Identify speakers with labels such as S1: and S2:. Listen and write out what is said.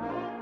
S1: Bye.